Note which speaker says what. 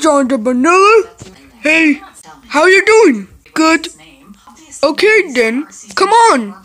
Speaker 1: John the Vanilla. Hey, how you doing? Good. Okay then, come on.